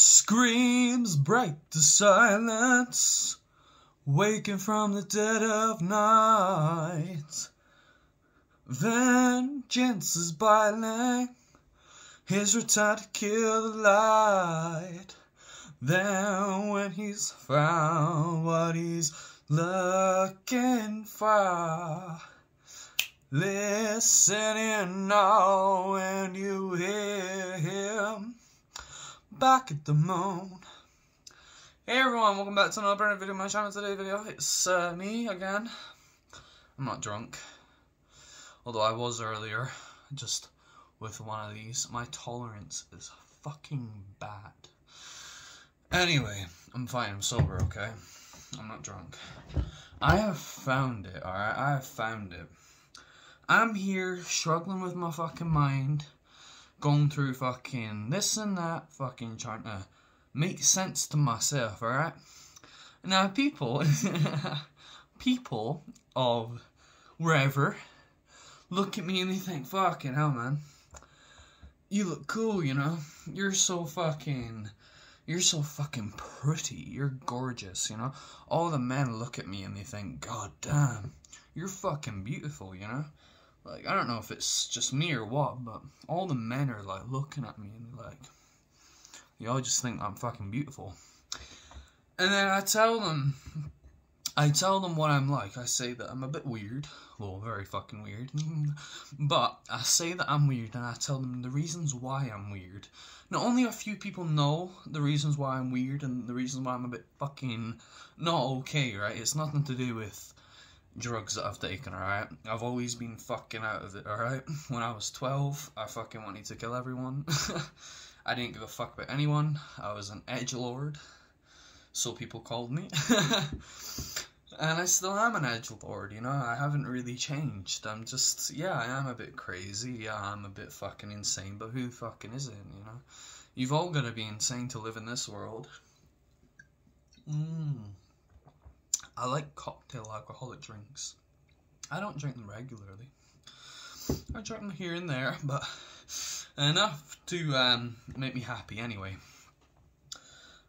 Screams break the silence, waking from the dead of night. Vengeance is biting, his return to kill the light. Then when he's found what he's looking for, listening now when you hear him back at the moon. Hey everyone, welcome back to another brand new video on my channel. Today video, it's uh, me again. I'm not drunk, although I was earlier, just with one of these. My tolerance is fucking bad. Anyway, I'm fine, I'm sober, okay? I'm not drunk. I have found it, alright? I have found it. I'm here struggling with my fucking mind going through fucking this and that, fucking trying to make sense to myself, alright? Now, people, people of wherever look at me and they think, fucking hell, man, you look cool, you know? You're so fucking, you're so fucking pretty, you're gorgeous, you know? All the men look at me and they think, god damn, you're fucking beautiful, you know? Like, I don't know if it's just me or what, but all the men are like looking at me and like, y'all just think I'm fucking beautiful. And then I tell them, I tell them what I'm like. I say that I'm a bit weird. Well, very fucking weird. but I say that I'm weird and I tell them the reasons why I'm weird. Not only a few people know the reasons why I'm weird and the reasons why I'm a bit fucking not okay, right? It's nothing to do with drugs that I've taken, alright? I've always been fucking out of it, alright? When I was 12, I fucking wanted to kill everyone. I didn't give a fuck about anyone. I was an edge lord, so people called me. and I still am an edge lord, you know? I haven't really changed. I'm just, yeah, I am a bit crazy. Yeah, I'm a bit fucking insane, but who fucking isn't, you know? You've all got to be insane to live in this world. Mmm. I like cocktail alcoholic drinks. I don't drink them regularly. I drink them here and there, but enough to um, make me happy anyway.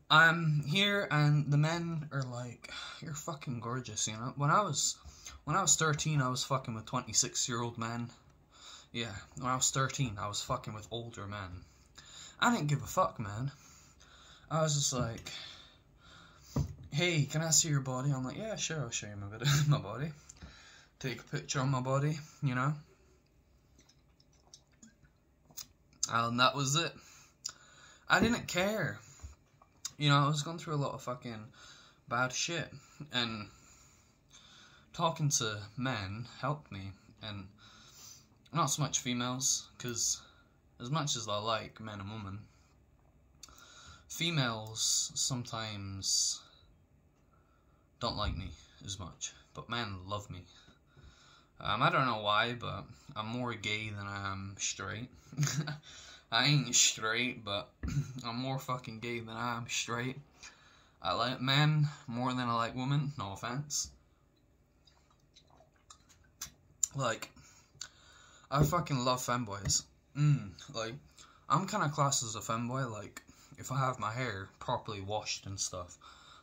I'm here and the men are like, you're fucking gorgeous, you know? When I was, when I was 13, I was fucking with 26 year old men. Yeah, when I was 13, I was fucking with older men. I didn't give a fuck, man. I was just like, hey, can I see your body? I'm like, yeah, sure, I'll show you my, my body. Take a picture of my body, you know? And that was it. I didn't care. You know, I was going through a lot of fucking bad shit. And talking to men helped me. And not so much females, because as much as I like men and women, females sometimes don't like me as much, but men love me. Um, I don't know why, but I'm more gay than I am straight. I ain't straight, but I'm more fucking gay than I am straight. I like men more than I like women, no offense. Like, I fucking love femboys. Mm, like, I'm kind of classed as a femboy, like, if I have my hair properly washed and stuff.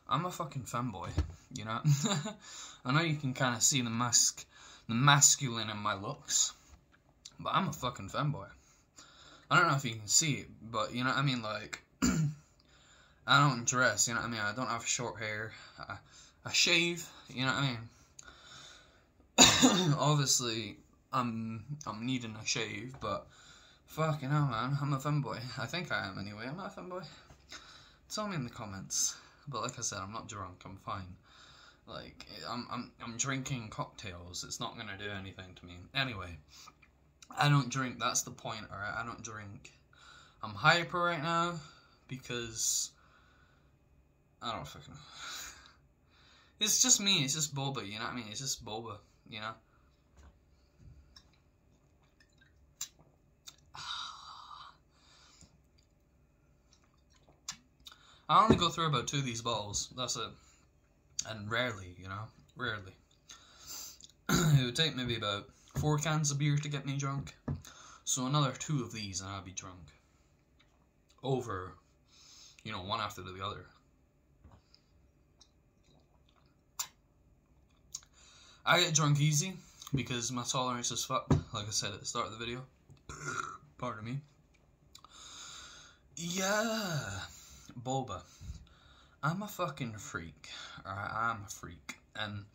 I'm a fucking femboy, you know? I know you can kind of see the mask, the masculine in my looks, but I'm a fucking femboy. I don't know if you can see it, but you know what I mean? Like, I don't dress, you know what I mean? I don't have short hair. I, I shave, you know what I mean? Obviously, I'm I'm needing a shave, but fucking hell, man, I'm a femboy. I think I am anyway. Am I a femboy? Tell me in the comments. But like I said, I'm not drunk. I'm fine. Like I'm I'm I'm drinking cocktails. It's not gonna do anything to me. Anyway, I don't drink. That's the point. All right, I don't drink. I'm hyper right now because I don't fucking know. It's just me. It's just boba. You know what I mean? It's just boba. You know. I only go through about two of these bottles. That's it. And rarely, you know, rarely. it would take maybe about four cans of beer to get me drunk. So another two of these and I'll be drunk. Over, You know, one after the other. I get drunk easy because my tolerance is fucked, like I said at the start of the video. Pardon me. Yeah, Boba. I'm a fucking freak. Alright, I'm a freak. And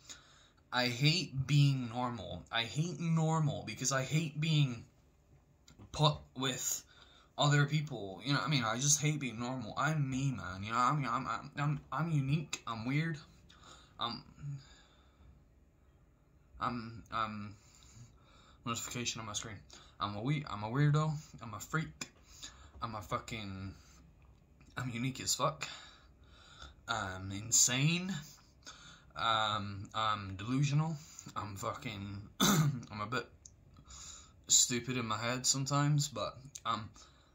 I hate being normal. I hate normal because I hate being put with other people. You know I mean? I just hate being normal. I'm me, man. You know I mean? I'm, I'm, I'm, I'm unique. I'm weird. I'm, I'm, I'm, notification on my screen. I'm a we, I'm a weirdo. I'm a freak. I'm a fucking, I'm unique as fuck. I'm insane. Um, I'm delusional. I'm fucking, I'm a bit stupid in my head sometimes, but I'm,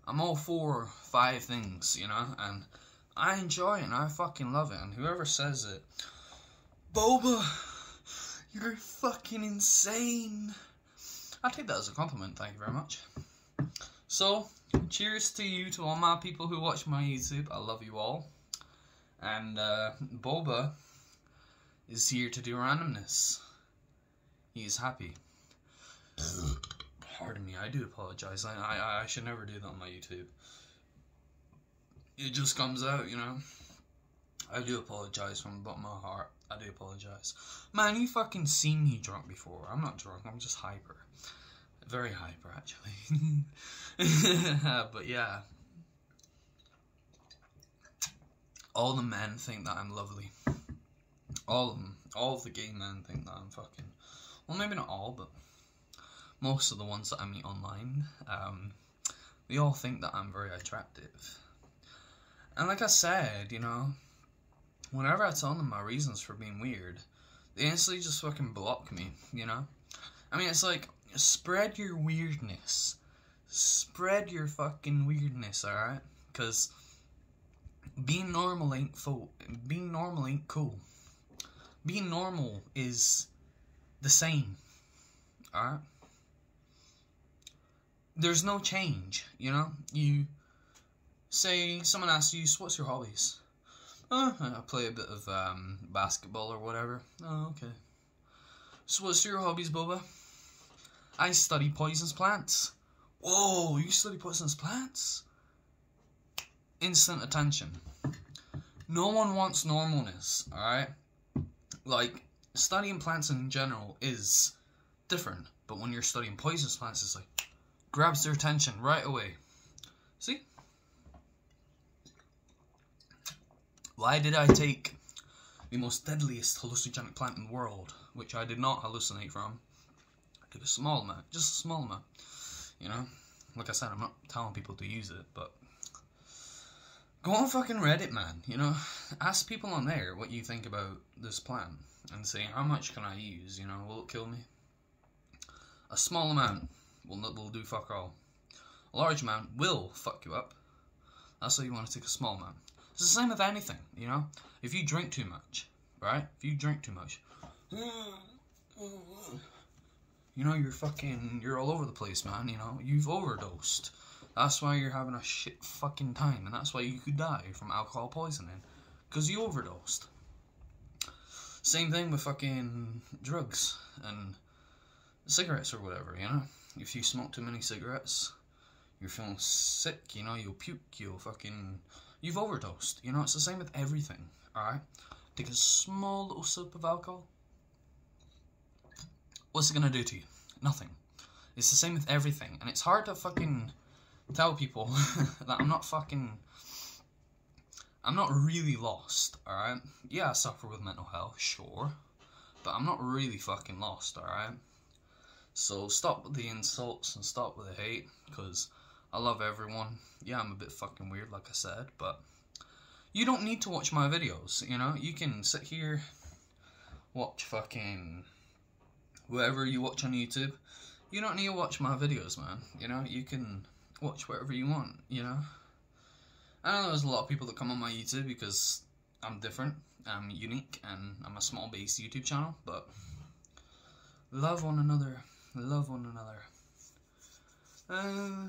I'm all for five things, you know, and I enjoy it and I fucking love it. And whoever says it, Boba, you're fucking insane. I take that as a compliment. Thank you very much. So, cheers to you, to all my people who watch my YouTube. I love you all. And uh, Boba is here to do randomness. He is happy. Pardon me, I do apologize. I, I, I should never do that on my YouTube. It just comes out, you know. I do apologize from the bottom of my heart. I do apologize. Man, you fucking seen me drunk before. I'm not drunk, I'm just hyper. Very hyper, actually. but yeah. All the men think that I'm lovely. All of them. All of the gay men think that I'm fucking. Well, maybe not all, but most of the ones that I meet online, um, they all think that I'm very attractive. And like I said, you know, whenever I tell them my reasons for being weird, they instantly just fucking block me, you know? I mean, it's like, spread your weirdness. Spread your fucking weirdness, alright? Because being normal ain't full. Being normal ain't cool. Being normal is the same, alright? There's no change, you know? You say, someone asks you, what's your hobbies? Oh, I play a bit of um, basketball or whatever. Oh, okay. So what's your hobbies, Boba? I study poisonous plants. Whoa, you study poisonous plants? Instant attention. No one wants normalness, alright? Like, studying plants in general is different, but when you're studying poisonous plants, it's like, grabs their attention right away. See? Why did I take the most deadliest hallucinogenic plant in the world, which I did not hallucinate from? A small amount, just a small amount. You know? Like I said, I'm not telling people to use it, but go on fucking Reddit, man. You know, ask people on there what you think about this plan and say how much can I use. You know, will it kill me? A small amount will not will do fuck all. A large amount will fuck you up. That's why you want to take a small amount. It's the same with anything, you know. If you drink too much, right? If you drink too much, you know you're fucking you're all over the place, man. You know you've overdosed. That's why you're having a shit fucking time, and that's why you could die from alcohol poisoning, because you overdosed. Same thing with fucking drugs and cigarettes or whatever, you know? If you smoke too many cigarettes, you're feeling sick, you know, you'll puke, you'll fucking. You've overdosed, you know? It's the same with everything, alright? Take a small little sip of alcohol. What's it gonna do to you? Nothing. It's the same with everything, and it's hard to fucking tell people that I'm not fucking. I'm not really lost, alright? Yeah, I suffer with mental health, sure. But I'm not really fucking lost, alright? So stop with the insults and stop with the hate, because I love everyone. Yeah, I'm a bit fucking weird, like I said, but you don't need to watch my videos, you know? You can sit here, watch fucking whatever you watch on YouTube. You don't need to watch my videos, man. You know, you can watch whatever you want, you know? I know there's a lot of people that come on my YouTube because I'm different, I'm unique, and I'm a small base YouTube channel, but love one another, love one another. Uh,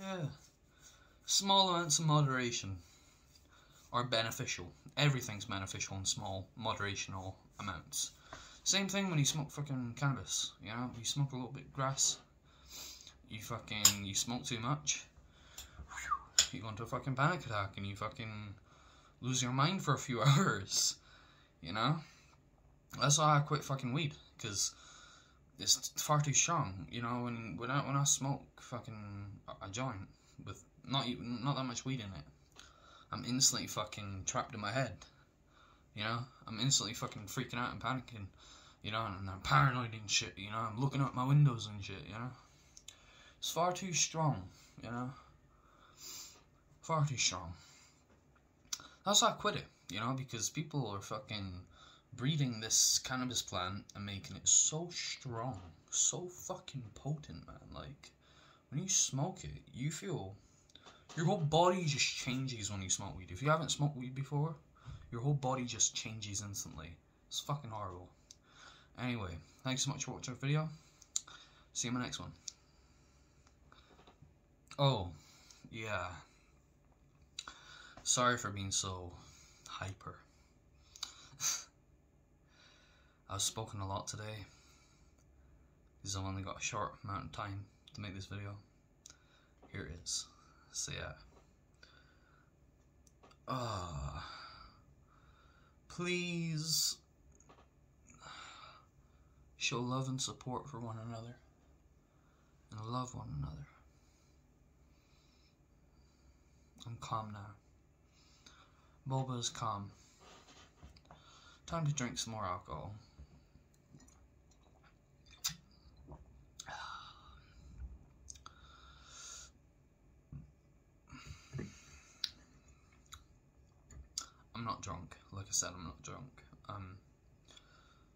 yeah. Small amounts of moderation. are beneficial. Everything's beneficial in small, moderational amounts. Same thing when you smoke fucking cannabis. You know, you smoke a little bit of grass. You fucking you smoke too much. You go into a fucking panic attack and you fucking lose your mind for a few hours. You know, that's why I quit fucking weed because it's far too strong. You know, when when I when I smoke fucking a joint with not even not that much weed in it, I'm instantly fucking trapped in my head. You know, I'm instantly fucking freaking out and panicking. You know, and I'm paranoid and shit. You know, I'm looking out my windows and shit. You know, it's far too strong. You know, far too strong. That's why I quit it. You know, because people are fucking breeding this cannabis plant and making it so strong, so fucking potent, man. Like when you smoke it, you feel your whole body just changes when you smoke weed. If you haven't smoked weed before, your whole body just changes instantly. It's fucking horrible. Anyway, thanks so much for watching the video. See you in my next one. Oh, yeah. Sorry for being so hyper. I've spoken a lot today because I've only got a short amount of time to make this video. Here it is. So yeah. Uh, please show love and support for one another and love one another. I'm calm now. Boba is calm. Time to drink some more alcohol. I'm not drunk. Like I said, I'm not drunk. I'm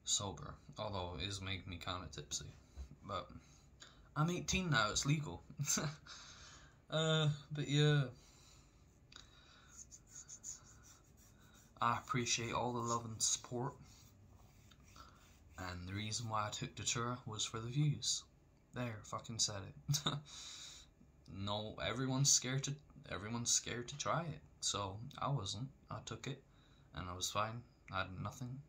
sober. Although it is making me kind of tipsy. But I'm 18 now, it's legal. uh, but yeah. I appreciate all the love and support. And the reason why I took Datura was for the views. There, fucking said it. no, everyone's scared to everyone's scared to try it. So I wasn't. I took it, and I was fine. I had nothing.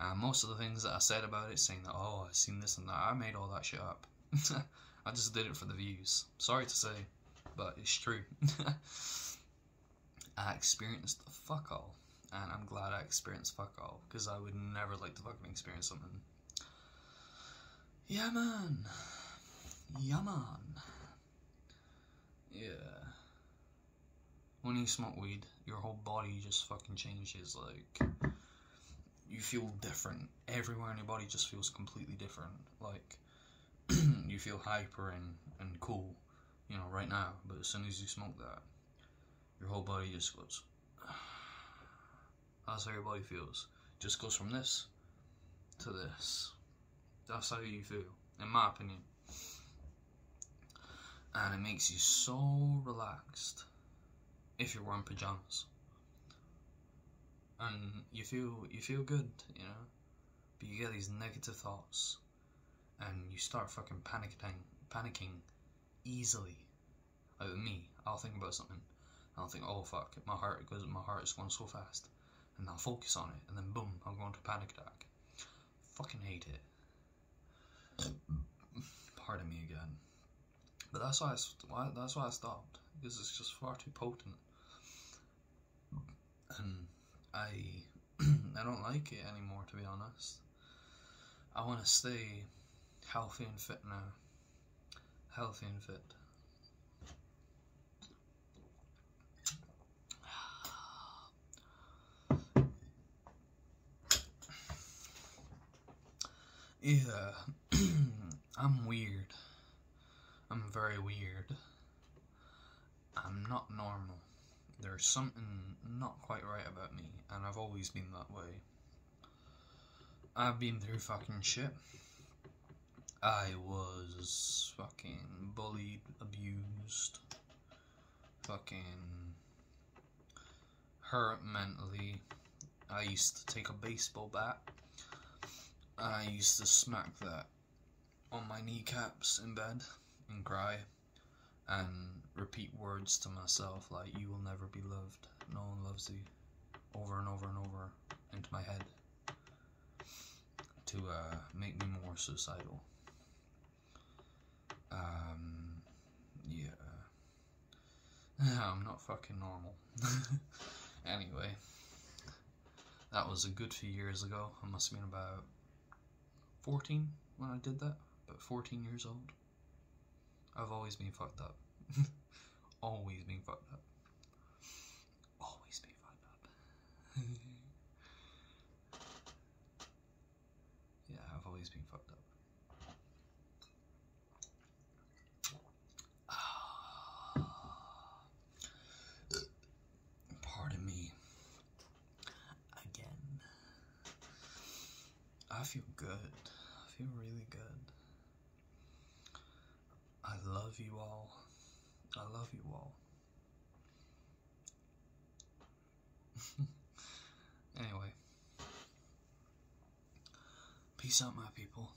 And most of the things that I said about it, saying that oh I seen this and that, I made all that shit up. I just did it for the views. Sorry to say, but it's true. I experienced the fuck all, and I'm glad I experienced fuck all because I would never like to fucking experience something. Yeah, man. Yeah, man. Yeah when you smoke weed, your whole body just fucking changes. Like, you feel different. Everywhere in your body just feels completely different. Like, you feel hyper and, and cool, you know, right now. But as soon as you smoke that, your whole body just goes. That's how your body feels. Just goes from this to this. That's how you feel, in my opinion. And it makes you so relaxed if you're wearing pajamas. And you feel you feel good, you know, but you get these negative thoughts, and you start fucking panicking, panicking easily. Like me, I'll think about something, and I'll think, oh fuck, my heart goes, my heart is going so fast, and I'll focus on it, and then boom, I'll go into a panic attack. Fucking hate it. Pardon me again. But that's why I, that's why I stopped because it's just far too potent and I I don't like it anymore to be honest. I want to stay healthy and fit now. Healthy and fit. Yeah, I'm weird. I'm very weird. I'm not normal there's something not quite right about me, and I've always been that way. I've been through fucking shit. I was fucking bullied, abused, fucking hurt mentally. I used to take a baseball bat. I used to smack that on my kneecaps in bed and cry and repeat words to myself like, You will never be loved. No one loves you over and over and over into my head to uh, make me more suicidal. Um, yeah. I'm not fucking normal. anyway, that was a good few years ago. I must have been about 14 when I did that. About 14 years old. I've always been fucked up. always been fucked up. Always been fucked up. yeah, I've always been fucked up. Pardon me. Again. I feel good. I feel really good. Love you all. I love you all. anyway. Peace out, my people.